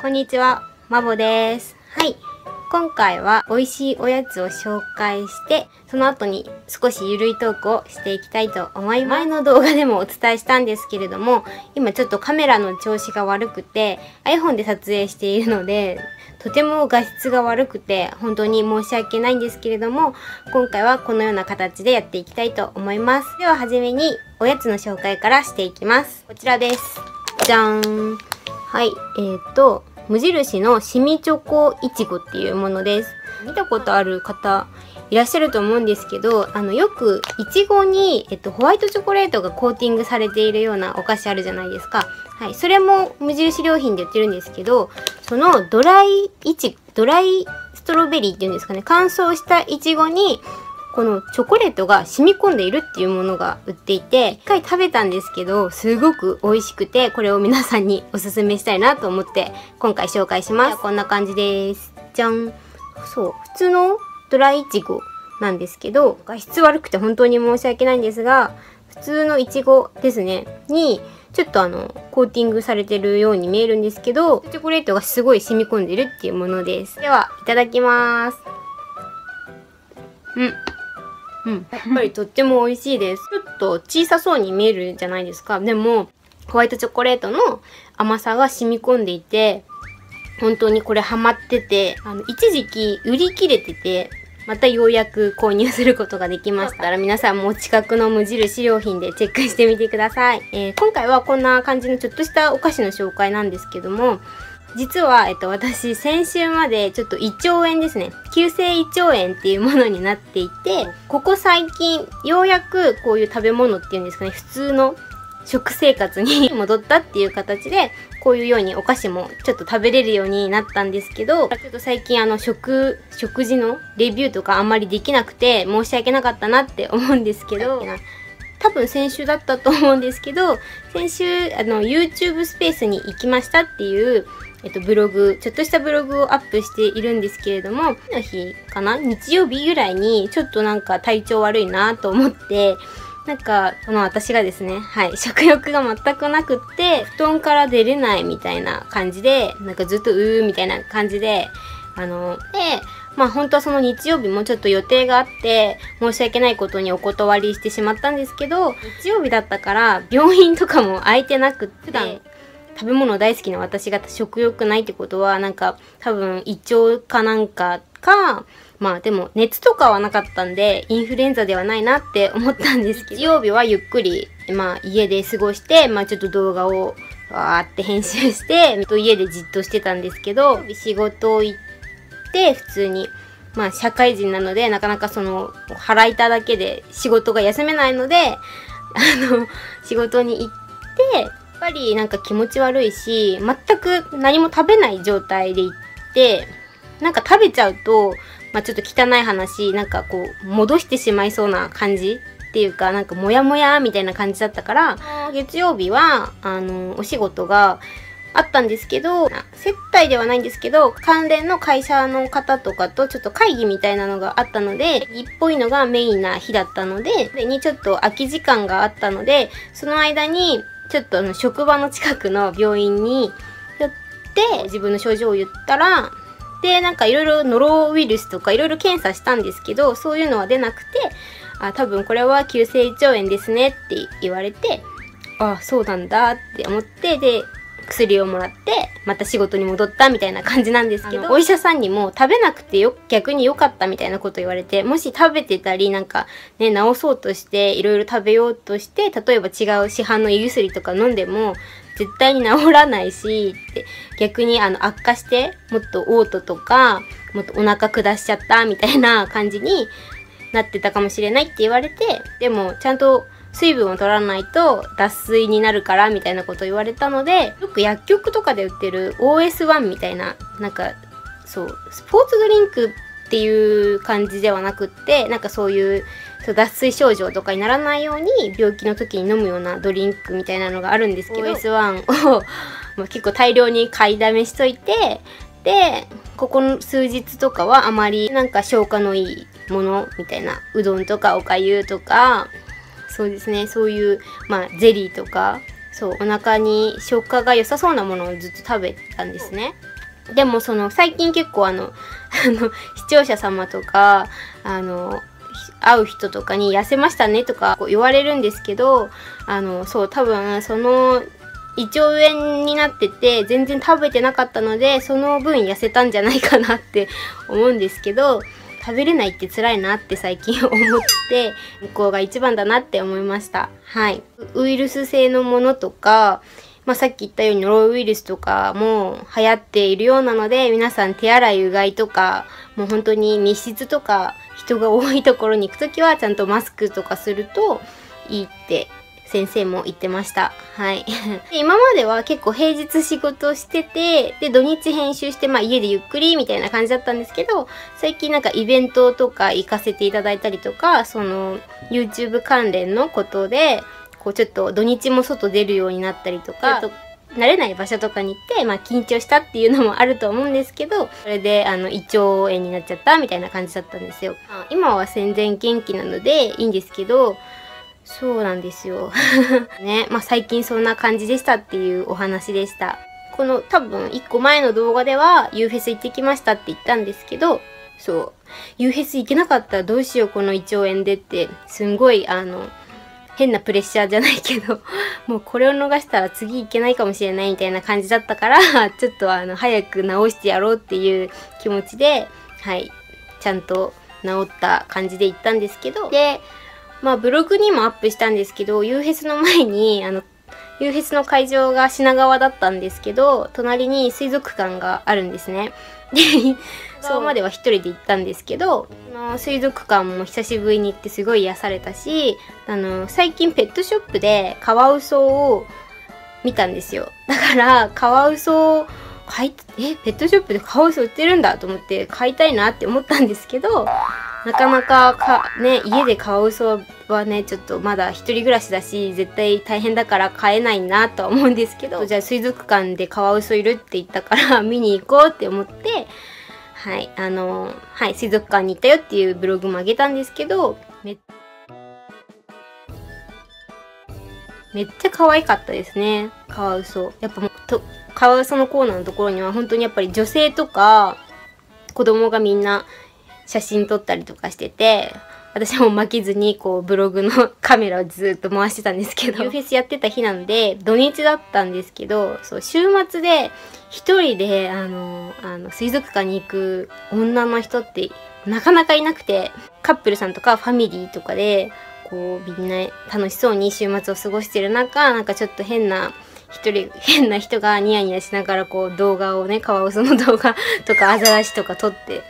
こんにちは、まぼです。はい。今回は美味しいおやつを紹介して、その後に少しゆるいトークをしていきたいと思います。前の動画でもお伝えしたんですけれども、今ちょっとカメラの調子が悪くて、iPhone で撮影しているので、とても画質が悪くて、本当に申し訳ないんですけれども、今回はこのような形でやっていきたいと思います。では、はじめにおやつの紹介からしていきます。こちらです。じゃーん。はい、えー、と、無印のシミチョコいちごっていうものです。見たことある方いらっしゃると思うんですけど、あの、よくいちごに、えっと、ホワイトチョコレートがコーティングされているようなお菓子あるじゃないですか。はい、それも無印良品で売ってるんですけど、そのドライいち、ドライストロベリーっていうんですかね、乾燥したいちごに、このチョコレートが染み込んでいるっていうものが売っていて、一回食べたんですけど、すごく美味しくて、これを皆さんにおすすめしたいなと思って、今回紹介します。こんな感じです。じゃん。そう、普通のドライイチゴなんですけど、画質悪くて本当に申し訳ないんですが、普通のイチゴですね、に、ちょっとあの、コーティングされてるように見えるんですけど、チョコレートがすごい染み込んでるっていうものです。では、いただきます。うん。うん。やっぱりとっても美味しいです。ちょっと小さそうに見えるじゃないですか。でも、ホワイトチョコレートの甘さが染み込んでいて、本当にこれハマってて、あの、一時期売り切れてて、またようやく購入することができましたら、皆さんもお近くの無印良品でチェックしてみてください。えー今回はこんな感じのちょっとしたお菓子の紹介なんですけども、実は、えっと、私、先週までちょっと胃腸炎ですね。急性胃腸炎っていうものになっていて、ここ最近、ようやくこういう食べ物っていうんですかね、普通の食生活に戻ったっていう形で、こういうようにお菓子もちょっと食べれるようになったんですけど、ちょっと最近あの食、食事のレビューとかあんまりできなくて申し訳なかったなって思うんですけど、多分先週だったと思うんですけど、先週あの YouTube スペースに行きましたっていう、えっと、ブログ、ちょっとしたブログをアップしているんですけれども、次の日かな日曜日ぐらいにちょっとなんか体調悪いなと思って、なんか、その私がですね、はい、食欲が全くなくって、布団から出れないみたいな感じで、なんかずっとうーみたいな感じで、あの、で、まあ本当はその日曜日もちょっと予定があって、申し訳ないことにお断りしてしまったんですけど、日曜日だったから病院とかも空いてなくって、普段食べ物大好きな私が食欲ないってことは、なんか多分胃腸かなんかか、まあでも熱とかはなかったんで、インフルエンザではないなって思ったんですけど、日曜日はゆっくり、まあ家で過ごして、まあちょっと動画をわーって編集して、と家でじっとしてたんですけど、仕事行って、普通に、まあ社会人なので、なかなかその、腹痛だけで仕事が休めないので、あの、仕事に行って、ぱりなんか気持ち悪いし、全く何も食べない状態で行って、なんか食べちゃうと、まあちょっと汚い話、なんかこう、戻してしまいそうな感じっていうか、なんかモヤモヤみたいな感じだったから、月曜日は、あの、お仕事があったんですけど、接待ではないんですけど、関連の会社の方とかとちょっと会議みたいなのがあったので、いっぽいのがメインな日だったので、それにちょっと空き時間があったので、その間に、ちょっとあの、職場の近くの病院に寄って、自分の症状を言ったら、で、なんかいろいろノロウイルスとかいろいろ検査したんですけど、そういうのは出なくて、あ、多分これは急性胃腸炎ですねって言われて、あ、そうなんだって思って、で、薬をもらって、また仕事に戻ったみたいな感じなんですけど、お医者さんにも食べなくてよ、逆に良かったみたいなこと言われて、もし食べてたり、なんかね、治そうとして、いろいろ食べようとして、例えば違う市販の胃薬とか飲んでも、絶対に治らないし、って逆にあの悪化して、もっと嘔吐とか、もっとお腹下しちゃったみたいな感じになってたかもしれないって言われて、でもちゃんと水分を取らないと脱水になるからみたいなこと言われたので、よく薬局とかで売ってる OS1 みたいな、なんか、そう、スポーツドリンクっていう感じではなくって、なんかそういう、そう脱水症状とかにならないように病気の時に飲むようなドリンクみたいなのがあるんですけど OS1 を ま結構大量に買いだめしといてでここの数日とかはあまりなんか消化のいいものみたいなうどんとかおかゆとかそうですね。そういうまあゼリーとかそうお腹に消化が良さそうなものをずっと食べたんですね。でもその最近結構あの 視聴者様とかあの会う人とかに痩せましたねとか言われるんですけどあのそう多分その胃腸炎になってて全然食べてなかったのでその分痩せたんじゃないかなって思うんですけど食べれないって辛いなって最近思って向こうが一番だなって思いました。はい。ウイルス性のものとかまあ、さっき言ったようにノロウイルスとかも流行っているようなので皆さん手洗いうがいとかもう本当に密室とか人が多いところに行く時はちゃんとマスクとかするといいって先生も言ってました。はい。今までは結構平日仕事してて、で、土日編集して、まあ家でゆっくりみたいな感じだったんですけど、最近なんかイベントとか行かせていただいたりとか、その YouTube 関連のことで、こうちょっと土日も外出るようになったりとか、慣れない場所とかに行って、まあ緊張したっていうのもあると思うんですけど、それであの胃腸炎になっちゃったみたいな感じだったんですよ。今は全然元気なのでいいんですけど、そうなんですよ。ね。まあ最近そんな感じでしたっていうお話でした。この多分1個前の動画では U フェス行ってきましたって言ったんですけど、そう。U フェス行けなかったらどうしようこの胃腸炎でって、すんごいあの、変なプレッシャーじゃないけど、もうこれを逃したら次行けないかもしれないみたいな感じだったから、ちょっとあの、早く治してやろうっていう気持ちで、はい、ちゃんと治った感じで行ったんですけど、で、まあブログにもアップしたんですけど、ユーフェスの前に、あの、ユーフェスの会場が品川だったんですけど、隣に水族館があるんですね。で、そうまでは一人で行ったんですけど、あの水族館も久しぶりに行ってすごい癒されたし、あの、最近ペットショップでカワウソを見たんですよ。だから、カワウソを買い、え、ペットショップでカワウソ売ってるんだと思って買いたいなって思ったんですけど、なかなかか、ね、家でカワウソはね、ちょっとまだ一人暮らしだし、絶対大変だから買えないなとは思うんですけど、じゃあ水族館でカワウソいるって言ったから 見に行こうって思って、はい、あのはい、水族館に行ったよっていうブログもあげたんですけど、めめっちゃ可愛かったですね、カワウソ。やっぱもう、と、カワウソのコーナーのところには本当にやっぱり女性とか子供がみんな写真撮ったりとかしてて、私も負けずにこうブログのカメラをずっと回してたんですけど、ユーフェスやってた日なので土日だったんですけど、そう週末で一人であの、あの水族館に行く女の人ってなかなかいなくて、カップルさんとかファミリーとかで、こうみんな楽しそうに週末を過ごしてる中、なんかちょっと変な一人変な人がニヤニヤしながらこう動画をね、カワウソの動画とかアザラシとか撮って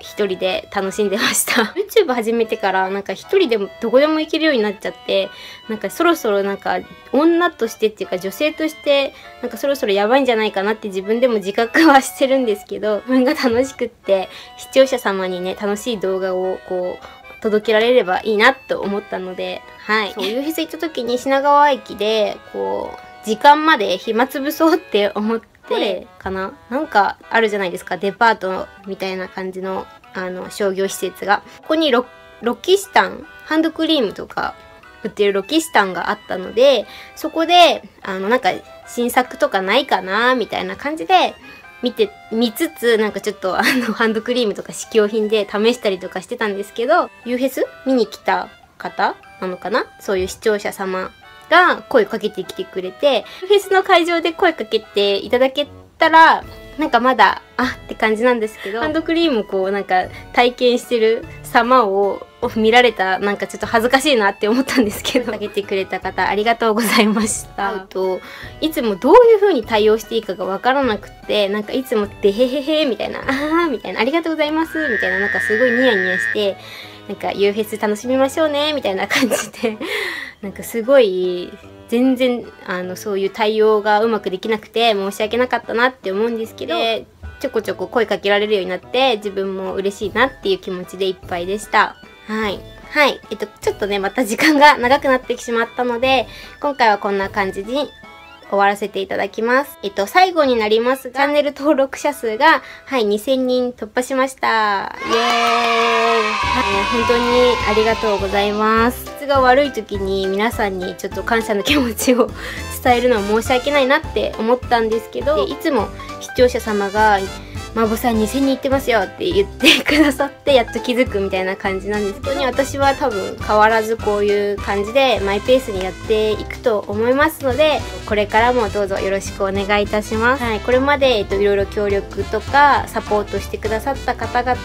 一人で楽しんでました YouTube 始めてからなんか一人でもどこでも行けるようになっちゃってなんかそろそろなんか女としてっていうか女性としてなんかそろそろやばいんじゃないかなって自分でも自覚はしてるんですけど自分が楽しくって視聴者様にね楽しい動画をこう届けられればいいなと思ったので、はい。そう、夕日行った時に品川駅で、こう、時間まで暇つぶそうって思って、れかな？なんかあるじゃないですか。デパートみたいな感じの、あの、商業施設が。ここにロロキシタン、ハンドクリームとか売ってるロキシタンがあったので、そこで、あの、なんか新作とかないかなみたいな感じで、見て、見つつ、なんかちょっとあの、ハンドクリームとか試供品で試したりとかしてたんですけど、ユーフェス？見に来た方なのかな？そういう視聴者様が声かけてきてくれて、フェスの会場で声かけていただけたら、なんかまだ、あって感じなんですけど、ハンドクリームこうなんか体験してる様を見られたなんかちょっと恥ずかしいなって思ったんですけど、あげてくれた方ありがとうございました。と、いつもどういう風に対応していいかがわからなくて、なんかいつもでへへへみたいな、あーみたいな、ありがとうございますみたいな、なんかすごいニヤニヤして、なんか U フェス楽しみましょうねみたいな感じで なんかすごい全然あのそういう対応がうまくできなくて申し訳なかったなって思うんですけどちょこちょこ声かけられるようになって自分も嬉しいなっていう気持ちでいっぱいでした。はい。はい。えっとちょっとねまた時間が長くなってしまったので今回はこんな感じに終わらせていただきます。えっと、最後になりますが、チャンネル登録者数が、はい、2000人突破しました。イエーイ、はい、本当にありがとうございます。質が悪い時に皆さんにちょっと感謝の気持ちを伝えるのは申し訳ないなって思ったんですけど、いつも視聴者様が、マボさん2000人行ってますよって言ってくださってやっと気づくみたいな感じなんですけどね私は多分変わらずこういう感じでマイペースにやっていくと思いますのでこれからもどうぞよろしくお願いいたします。はい、これまで、えっと、いろいろ協力とかサポートしてくださった方々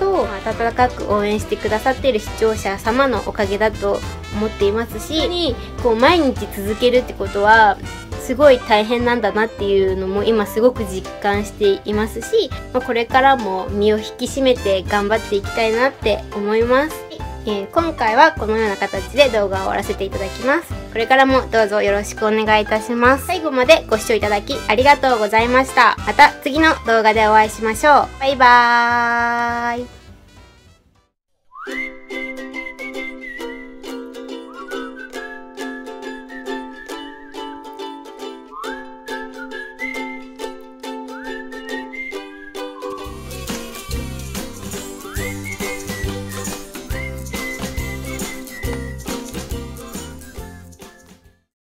と温かく応援してくださっている視聴者様のおかげだと思っていますしこう毎日続けるってことはすごい大変なんだなっていうのも今すごく実感していますし、まあ、これからも身を引き締めて頑張っていきたいなって思います。えー、今回はこのような形で動画を終わらせていただきます。これからもどうぞよろしくお願いいたします。最後までご視聴いただきありがとうございました。また次の動画でお会いしましょう。バイバーイ。